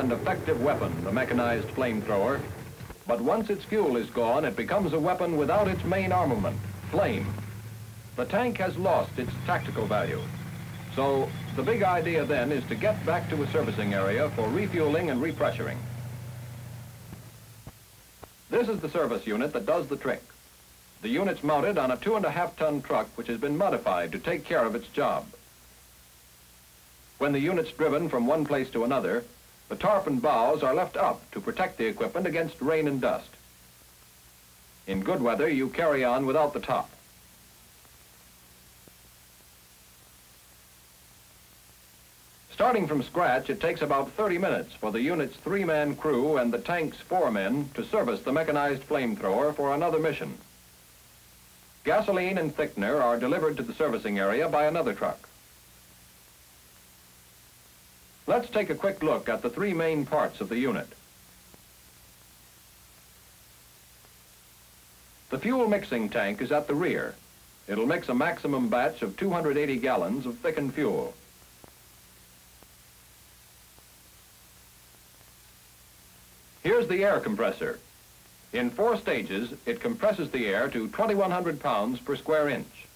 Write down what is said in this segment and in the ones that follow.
And effective weapon, the mechanized flamethrower. But once its fuel is gone, it becomes a weapon without its main armament, flame. The tank has lost its tactical value. So the big idea then is to get back to a servicing area for refueling and repressuring. This is the service unit that does the trick. The unit's mounted on a two and a half ton truck which has been modified to take care of its job. When the unit's driven from one place to another, the tarpon bows are left up to protect the equipment against rain and dust. In good weather, you carry on without the top. Starting from scratch, it takes about 30 minutes for the unit's three-man crew and the tank's four men to service the mechanized flamethrower for another mission. Gasoline and thickener are delivered to the servicing area by another truck. Let's take a quick look at the three main parts of the unit. The fuel mixing tank is at the rear. It'll mix a maximum batch of 280 gallons of thickened fuel. Here's the air compressor. In four stages, it compresses the air to 2,100 pounds per square inch.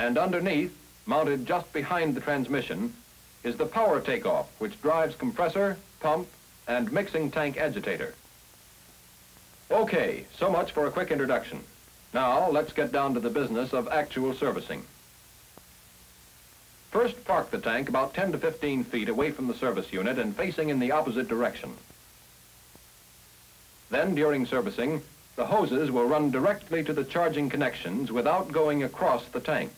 And underneath, mounted just behind the transmission, is the power takeoff, which drives compressor, pump, and mixing tank agitator. Okay, so much for a quick introduction. Now, let's get down to the business of actual servicing. First, park the tank about 10 to 15 feet away from the service unit and facing in the opposite direction. Then, during servicing, the hoses will run directly to the charging connections without going across the tank.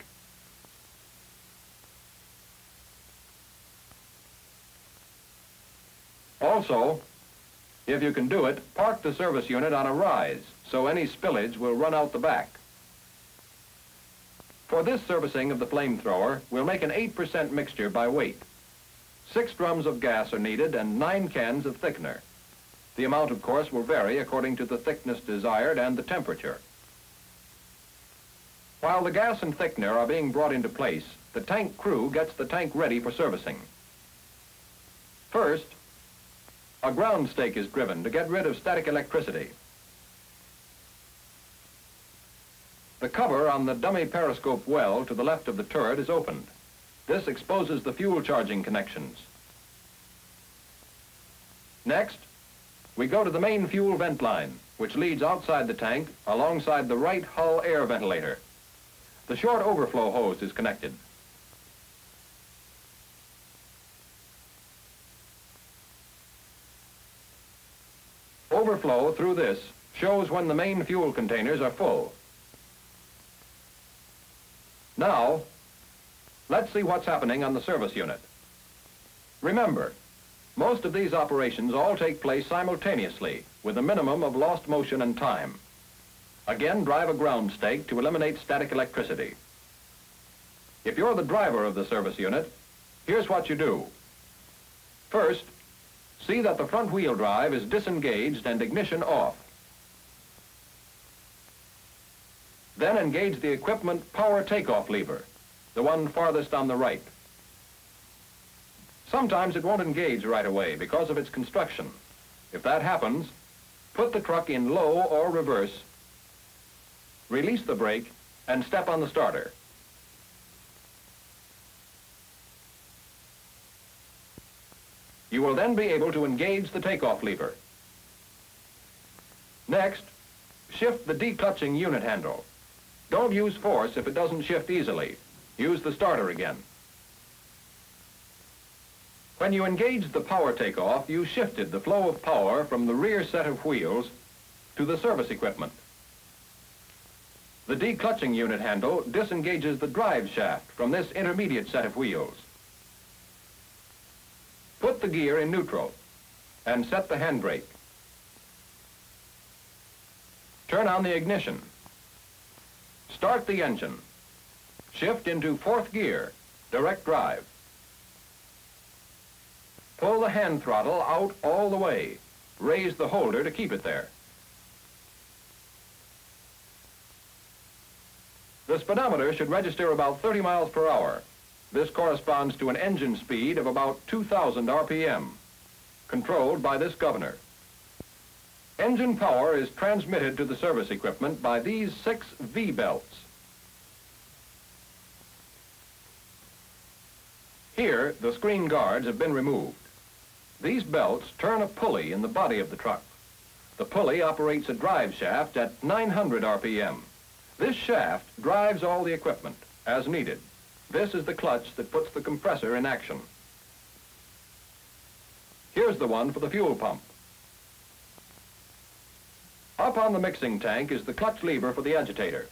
Also, if you can do it, park the service unit on a rise so any spillage will run out the back. For this servicing of the flamethrower, we'll make an 8% mixture by weight. Six drums of gas are needed and nine cans of thickener. The amount, of course, will vary according to the thickness desired and the temperature. While the gas and thickener are being brought into place, the tank crew gets the tank ready for servicing. First, a ground stake is driven to get rid of static electricity. The cover on the dummy periscope well to the left of the turret is opened. This exposes the fuel charging connections. Next, we go to the main fuel vent line, which leads outside the tank alongside the right hull air ventilator. The short overflow hose is connected. Overflow through this shows when the main fuel containers are full. Now, let's see what's happening on the service unit. Remember, most of these operations all take place simultaneously with a minimum of lost motion and time. Again, drive a ground stake to eliminate static electricity. If you're the driver of the service unit, here's what you do. First, See that the front wheel drive is disengaged and ignition off. Then engage the equipment power takeoff lever, the one farthest on the right. Sometimes it won't engage right away because of its construction. If that happens, put the truck in low or reverse, release the brake, and step on the starter. You will then be able to engage the takeoff lever. Next, shift the declutching unit handle. Don't use force if it doesn't shift easily. Use the starter again. When you engaged the power takeoff, you shifted the flow of power from the rear set of wheels to the service equipment. The declutching unit handle disengages the drive shaft from this intermediate set of wheels. Put the gear in neutral and set the handbrake. Turn on the ignition. Start the engine. Shift into fourth gear, direct drive. Pull the hand throttle out all the way. Raise the holder to keep it there. The speedometer should register about 30 miles per hour. This corresponds to an engine speed of about 2,000 RPM, controlled by this governor. Engine power is transmitted to the service equipment by these six V-belts. Here, the screen guards have been removed. These belts turn a pulley in the body of the truck. The pulley operates a drive shaft at 900 RPM. This shaft drives all the equipment as needed. This is the clutch that puts the compressor in action. Here's the one for the fuel pump. Up on the mixing tank is the clutch lever for the agitator.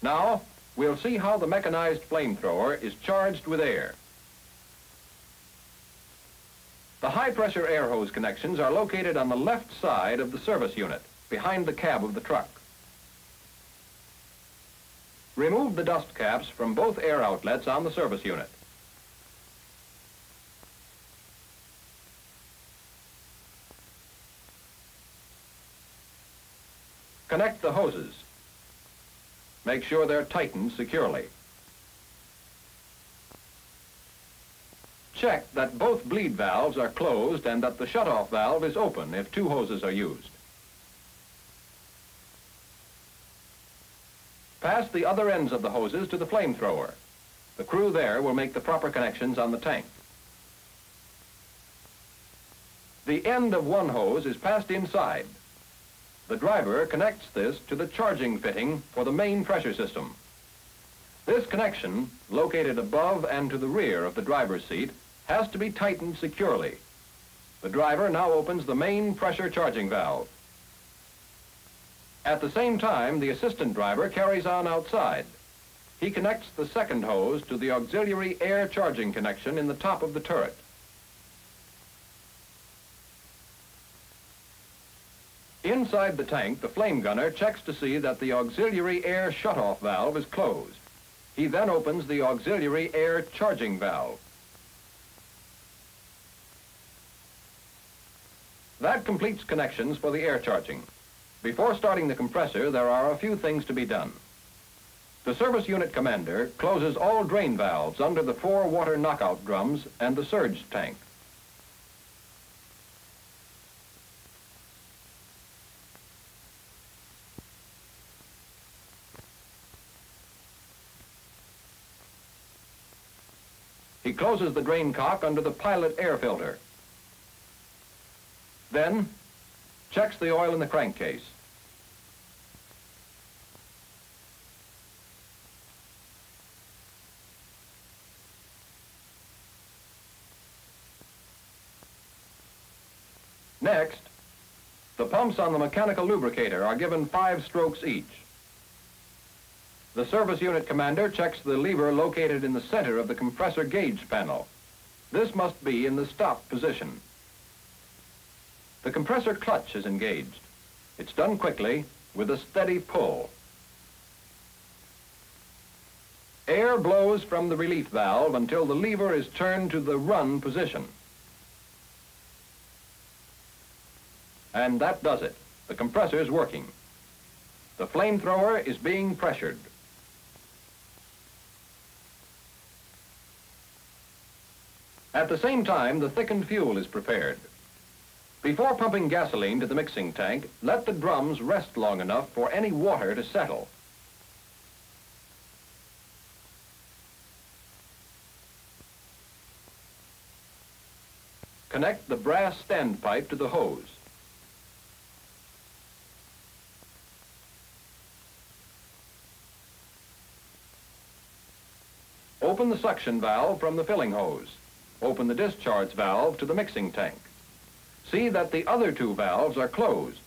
Now, we'll see how the mechanized flamethrower is charged with air. The high-pressure air hose connections are located on the left side of the service unit, behind the cab of the truck. Remove the dust caps from both air outlets on the service unit. Connect the hoses. Make sure they're tightened securely. Check that both bleed valves are closed and that the shutoff valve is open if two hoses are used. Pass the other ends of the hoses to the flamethrower. The crew there will make the proper connections on the tank. The end of one hose is passed inside. The driver connects this to the charging fitting for the main pressure system. This connection, located above and to the rear of the driver's seat, has to be tightened securely. The driver now opens the main pressure charging valve. At the same time, the assistant driver carries on outside. He connects the second hose to the auxiliary air charging connection in the top of the turret. Inside the tank, the flame gunner checks to see that the auxiliary air shutoff valve is closed. He then opens the auxiliary air charging valve. That completes connections for the air charging. Before starting the compressor, there are a few things to be done. The service unit commander closes all drain valves under the four water knockout drums and the surge tank. He closes the drain cock under the pilot air filter. Then, checks the oil in the crankcase. Next, the pumps on the mechanical lubricator are given five strokes each. The service unit commander checks the lever located in the center of the compressor gauge panel. This must be in the stop position. The compressor clutch is engaged. It's done quickly with a steady pull. Air blows from the relief valve until the lever is turned to the run position. And that does it. The compressor is working. The flamethrower is being pressured. At the same time, the thickened fuel is prepared. Before pumping gasoline to the mixing tank, let the drums rest long enough for any water to settle. Connect the brass standpipe to the hose. Open the suction valve from the filling hose. Open the discharge valve to the mixing tank. See that the other two valves are closed.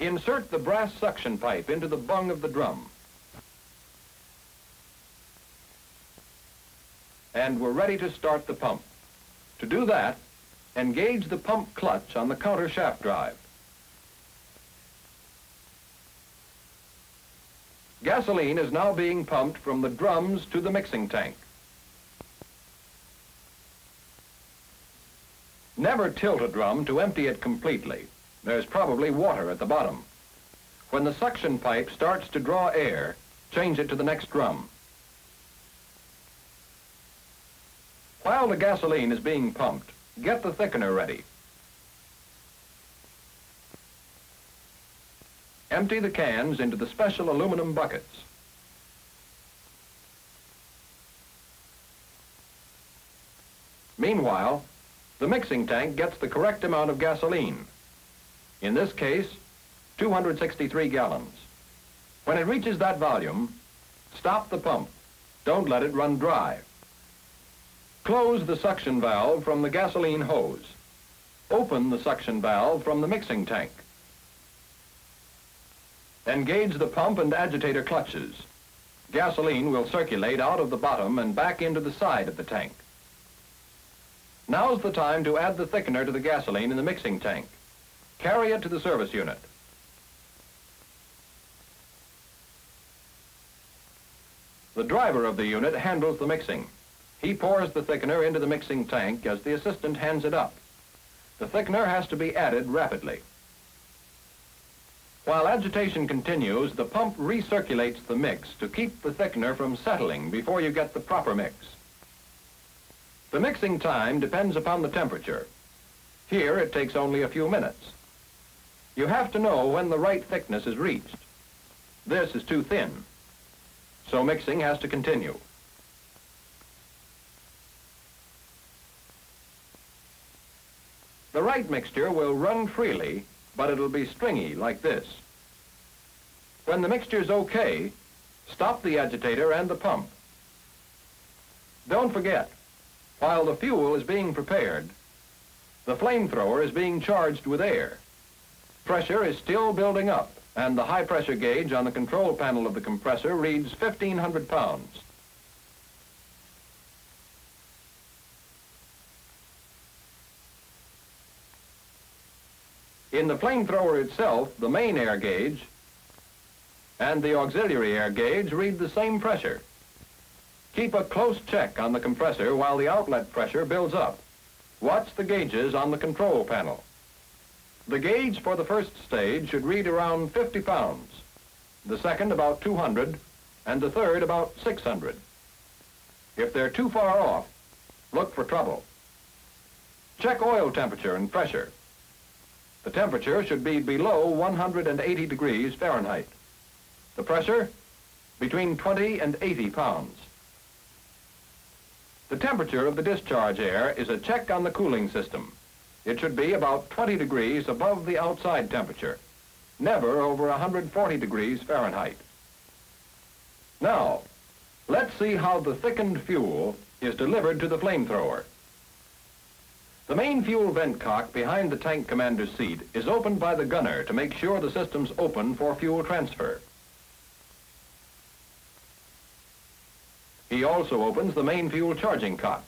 Insert the brass suction pipe into the bung of the drum. And we're ready to start the pump. To do that, engage the pump clutch on the counter shaft drive. Gasoline is now being pumped from the drums to the mixing tank. Never tilt a drum to empty it completely. There's probably water at the bottom. When the suction pipe starts to draw air, change it to the next drum. While the gasoline is being pumped, get the thickener ready. Empty the cans into the special aluminum buckets. Meanwhile, the mixing tank gets the correct amount of gasoline. In this case, 263 gallons. When it reaches that volume, stop the pump. Don't let it run dry. Close the suction valve from the gasoline hose. Open the suction valve from the mixing tank. Engage the pump and agitator clutches. Gasoline will circulate out of the bottom and back into the side of the tank. Now's the time to add the thickener to the gasoline in the mixing tank. Carry it to the service unit. The driver of the unit handles the mixing. He pours the thickener into the mixing tank as the assistant hands it up. The thickener has to be added rapidly. While agitation continues, the pump recirculates the mix to keep the thickener from settling before you get the proper mix. The mixing time depends upon the temperature. Here it takes only a few minutes. You have to know when the right thickness is reached. This is too thin, so mixing has to continue. The right mixture will run freely, but it'll be stringy like this. When the mixture's okay, stop the agitator and the pump. Don't forget, while the fuel is being prepared, the flamethrower is being charged with air. Pressure is still building up, and the high pressure gauge on the control panel of the compressor reads 1,500 pounds. In the flamethrower itself, the main air gauge and the auxiliary air gauge read the same pressure. Keep a close check on the compressor while the outlet pressure builds up. Watch the gauges on the control panel. The gauge for the first stage should read around 50 pounds, the second about 200, and the third about 600. If they're too far off, look for trouble. Check oil temperature and pressure. The temperature should be below 180 degrees Fahrenheit. The pressure, between 20 and 80 pounds. The temperature of the discharge air is a check on the cooling system. It should be about 20 degrees above the outside temperature, never over 140 degrees Fahrenheit. Now, let's see how the thickened fuel is delivered to the flamethrower. The main fuel vent cock behind the tank commander's seat is opened by the gunner to make sure the system's open for fuel transfer. He also opens the main fuel charging cock.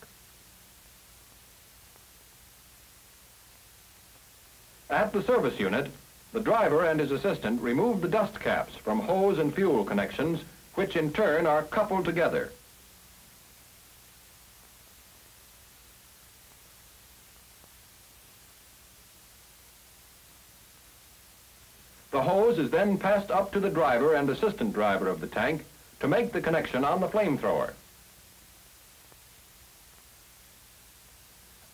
At the service unit, the driver and his assistant remove the dust caps from hose and fuel connections, which in turn are coupled together. The hose is then passed up to the driver and assistant driver of the tank to make the connection on the flamethrower.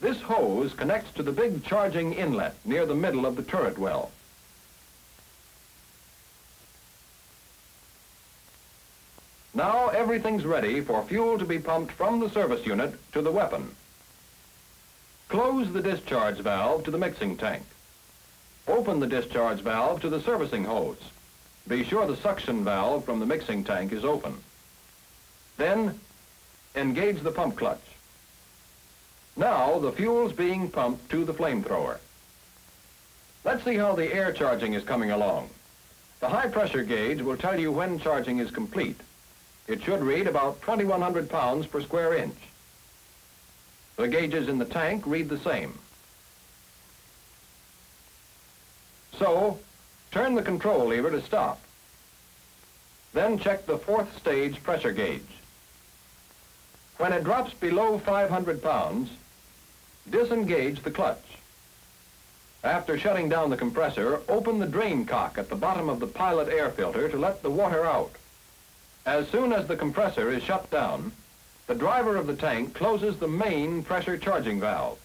This hose connects to the big charging inlet near the middle of the turret well. Now everything's ready for fuel to be pumped from the service unit to the weapon. Close the discharge valve to the mixing tank. Open the discharge valve to the servicing hose. Be sure the suction valve from the mixing tank is open. Then, engage the pump clutch. Now, the fuel's being pumped to the flamethrower. Let's see how the air charging is coming along. The high pressure gauge will tell you when charging is complete. It should read about 2,100 pounds per square inch. The gauges in the tank read the same. So, Turn the control lever to stop. Then check the fourth stage pressure gauge. When it drops below 500 pounds, disengage the clutch. After shutting down the compressor, open the drain cock at the bottom of the pilot air filter to let the water out. As soon as the compressor is shut down, the driver of the tank closes the main pressure charging valve.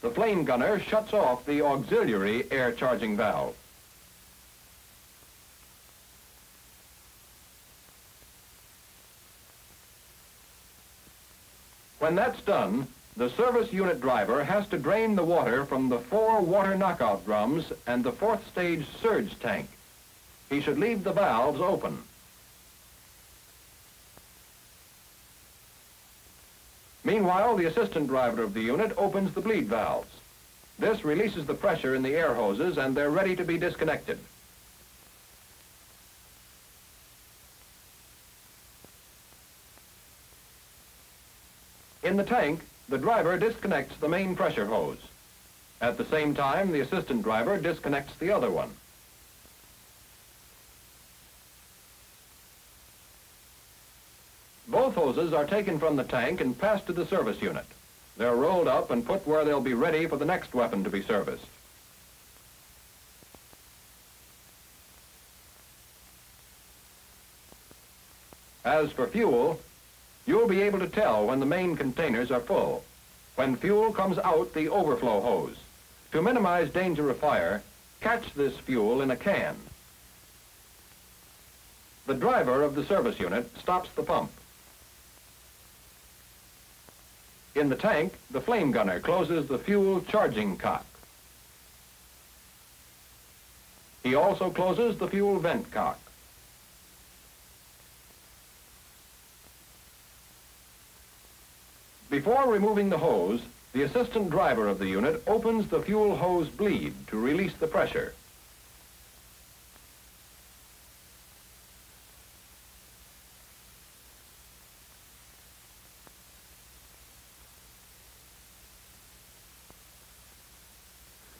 The flame gunner shuts off the auxiliary air charging valve. When that's done, the service unit driver has to drain the water from the four water knockout drums and the fourth stage surge tank. He should leave the valves open. Meanwhile, the assistant driver of the unit opens the bleed valves. This releases the pressure in the air hoses and they're ready to be disconnected. In the tank, the driver disconnects the main pressure hose. At the same time, the assistant driver disconnects the other one. Both hoses are taken from the tank and passed to the service unit. They're rolled up and put where they'll be ready for the next weapon to be serviced. As for fuel, You'll be able to tell when the main containers are full. When fuel comes out the overflow hose. To minimize danger of fire, catch this fuel in a can. The driver of the service unit stops the pump. In the tank, the flame gunner closes the fuel charging cock. He also closes the fuel vent cock. Before removing the hose, the assistant driver of the unit opens the fuel hose bleed to release the pressure.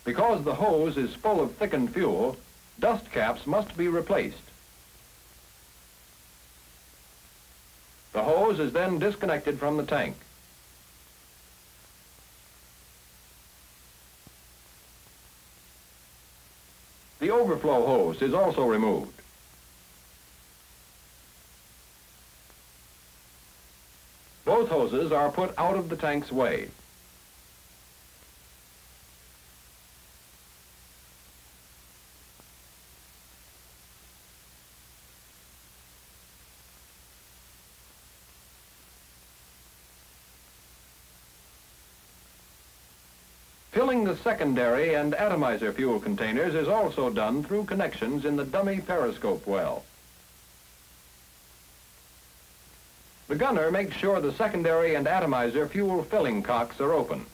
Because the hose is full of thickened fuel, dust caps must be replaced. The hose is then disconnected from the tank. The overflow hose is also removed. Both hoses are put out of the tank's way. Filling the secondary and atomizer fuel containers is also done through connections in the dummy periscope well. The gunner makes sure the secondary and atomizer fuel filling cocks are open.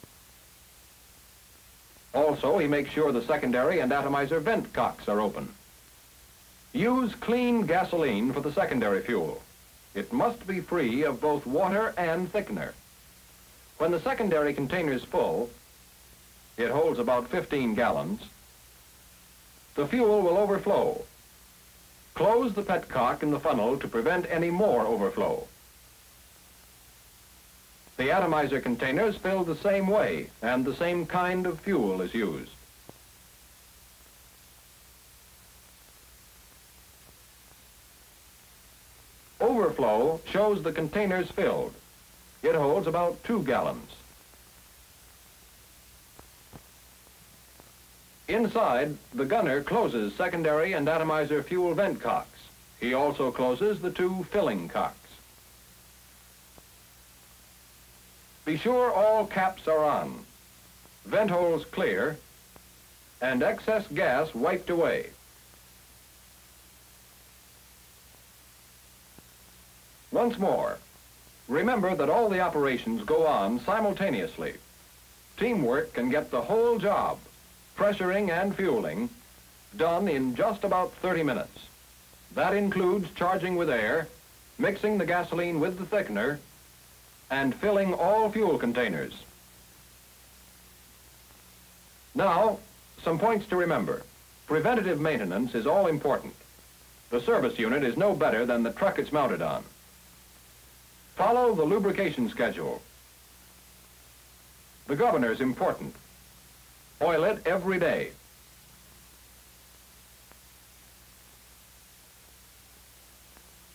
Also, he makes sure the secondary and atomizer vent cocks are open. Use clean gasoline for the secondary fuel. It must be free of both water and thickener. When the secondary container is full, it holds about 15 gallons. The fuel will overflow. Close the petcock in the funnel to prevent any more overflow. The atomizer containers filled the same way, and the same kind of fuel is used. Overflow shows the containers filled. It holds about two gallons. Inside, the gunner closes secondary and atomizer fuel vent cocks. He also closes the two filling cocks. Be sure all caps are on, vent holes clear, and excess gas wiped away. Once more, remember that all the operations go on simultaneously. Teamwork can get the whole job pressuring and fueling, done in just about 30 minutes. That includes charging with air, mixing the gasoline with the thickener, and filling all fuel containers. Now, some points to remember. Preventative maintenance is all important. The service unit is no better than the truck it's mounted on. Follow the lubrication schedule. The governor is important. Oil it every day.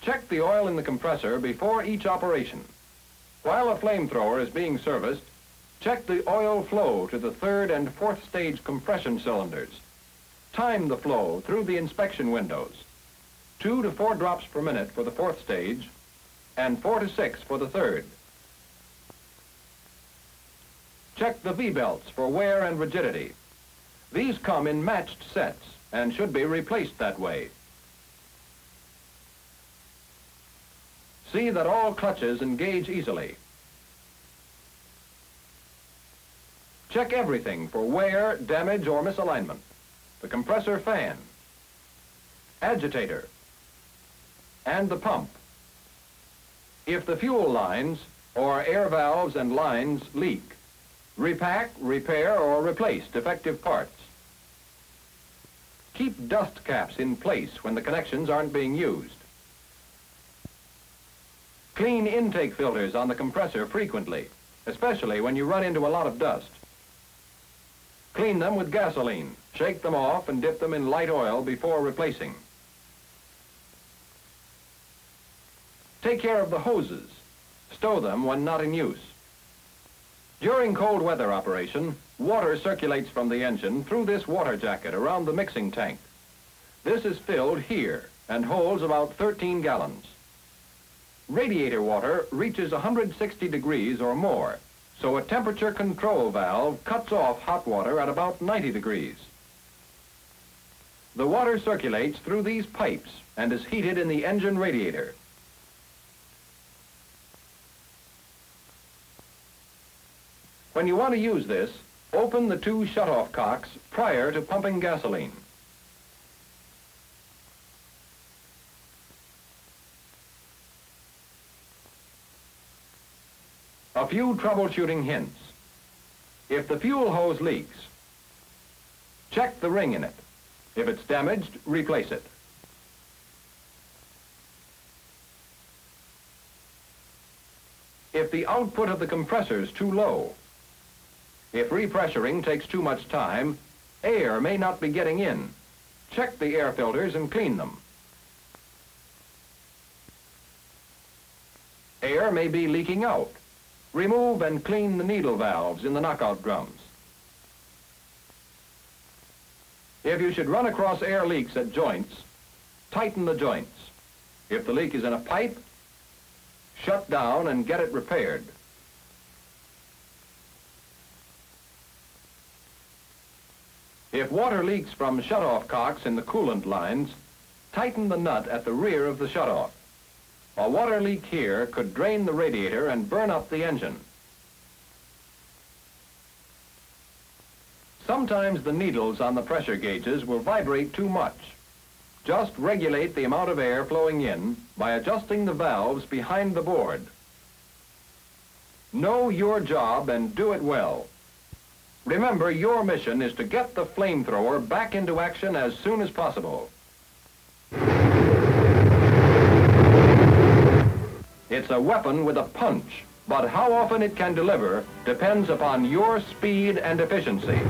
Check the oil in the compressor before each operation. While a flamethrower is being serviced, check the oil flow to the third and fourth stage compression cylinders. Time the flow through the inspection windows. Two to four drops per minute for the fourth stage, and four to six for the third. Check the V-belts for wear and rigidity. These come in matched sets and should be replaced that way. See that all clutches engage easily. Check everything for wear, damage, or misalignment. The compressor fan, agitator, and the pump. If the fuel lines or air valves and lines leak, repack, repair, or replace defective parts. Keep dust caps in place when the connections aren't being used. Clean intake filters on the compressor frequently, especially when you run into a lot of dust. Clean them with gasoline. Shake them off and dip them in light oil before replacing. Take care of the hoses. Stow them when not in use. During cold weather operation, water circulates from the engine through this water jacket around the mixing tank. This is filled here and holds about 13 gallons. Radiator water reaches 160 degrees or more, so a temperature control valve cuts off hot water at about 90 degrees. The water circulates through these pipes and is heated in the engine radiator. When you want to use this, open the two shutoff cocks prior to pumping gasoline. A few troubleshooting hints. If the fuel hose leaks, check the ring in it. If it's damaged, replace it. If the output of the compressor is too low, if repressuring takes too much time, air may not be getting in. Check the air filters and clean them. Air may be leaking out. Remove and clean the needle valves in the knockout drums. If you should run across air leaks at joints, tighten the joints. If the leak is in a pipe, shut down and get it repaired. If water leaks from shutoff cocks in the coolant lines, tighten the nut at the rear of the shutoff. A water leak here could drain the radiator and burn up the engine. Sometimes the needles on the pressure gauges will vibrate too much. Just regulate the amount of air flowing in by adjusting the valves behind the board. Know your job and do it well. Remember, your mission is to get the flamethrower back into action as soon as possible. It's a weapon with a punch, but how often it can deliver depends upon your speed and efficiency.